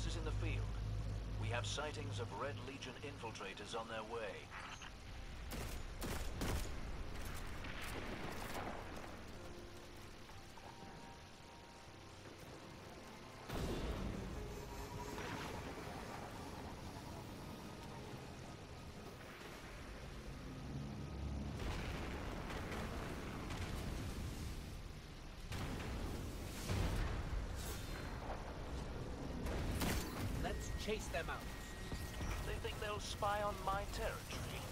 forces in the field. We have sightings of Red Legion infiltrators on their way. Let's chase them out. They think they'll spy on my territory.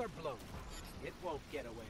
Are blown. It won't get away.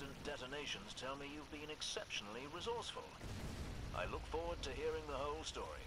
The distant detonations tell me you've been exceptionally resourceful. I look forward to hearing the whole story.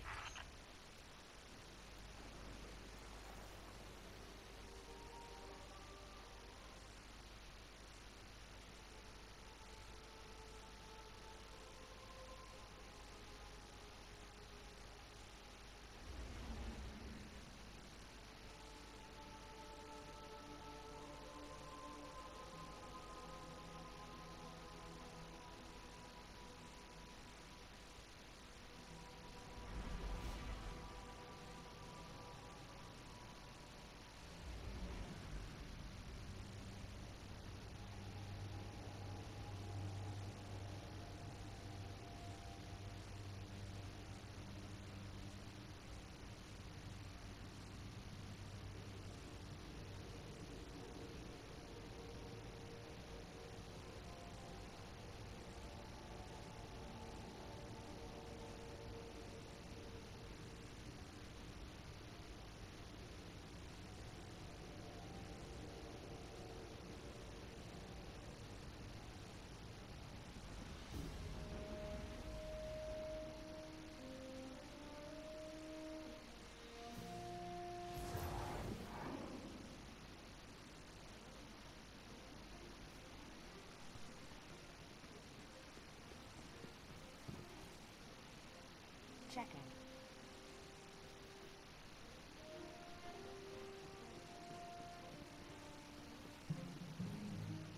Checking.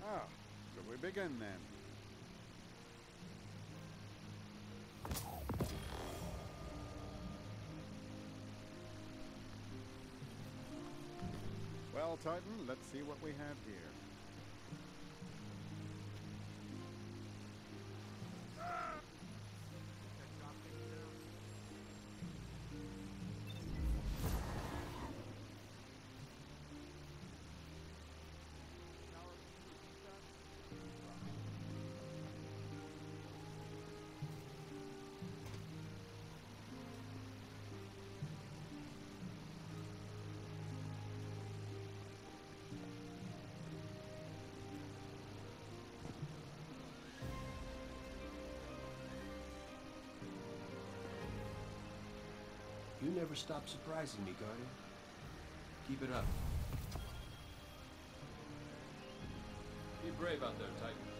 Ah, oh, so we begin then. Well, Titan, let's see what we have here. You never stop surprising me, Guardian. Keep it up. Be brave out there, Titan.